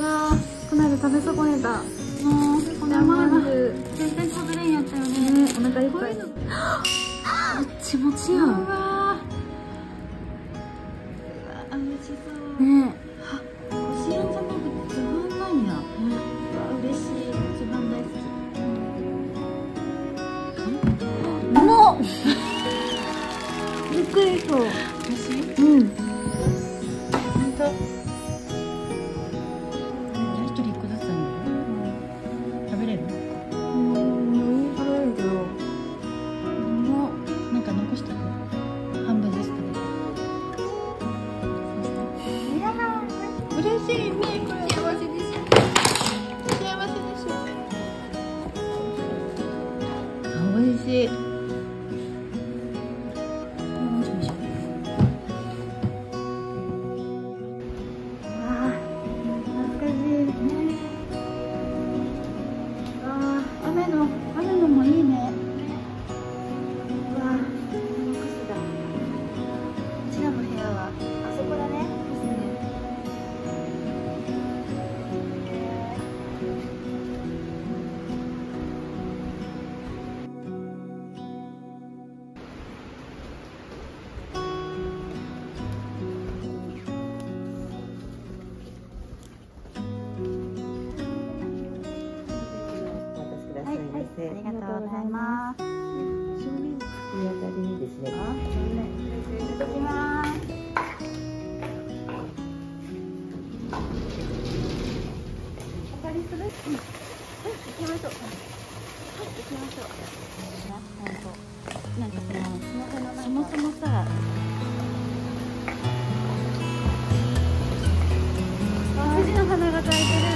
わあ、この間食べ損ねた。もう、このまんじゅう。全然食べれんやったよね。ね、お腹いっぱい。もっちもちやん。うわ美味しそう。ねこしあんじゃなくてつぶあんなんや。うわ嬉しい。一番大好き。うまっ。びっくりしい。ですね。いただきます。お借りする？うん。はい、行きましょう。はい、行きましょう。な、本当。なん。かその、そもそもさ。藤の花が咲いてる